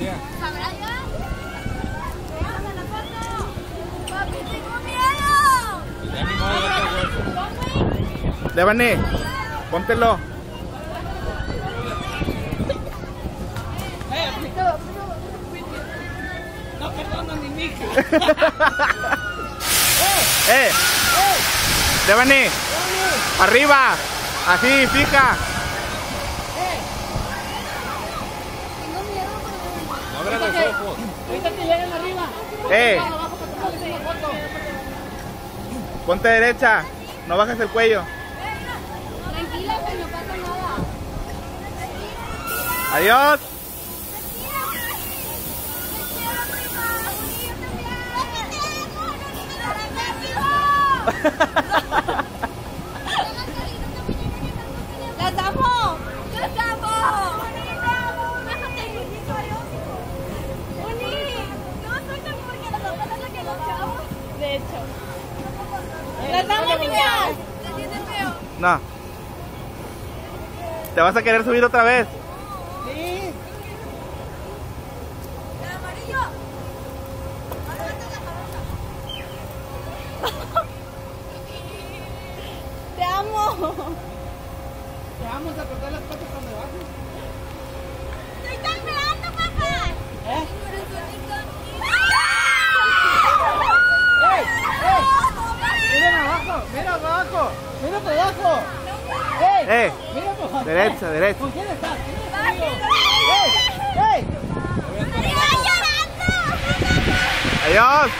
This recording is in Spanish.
Ni. Devani, póntelo. No, perdona, mija. ¡Eh! Devani, arriba. Así, fija. Los ojos. Ahorita arriba. ¡Eh! Ponte derecha. No bajes el cuello. Tranquila, que no pasa nada. Adiós. ¡Las No. ¿Te vas a querer subir otra vez? Sí. ¡El amarillo! ¡Te amo! Te vamos a cortar las patas cuando bajes. ¡Estoy abajo! ¡Mira para abajo! ¡Ey! ¡Derecha, derecha! ¿Con quién estás? ¡Ey! ¡Ey! ¡Estoy llorando! ¡Adiós!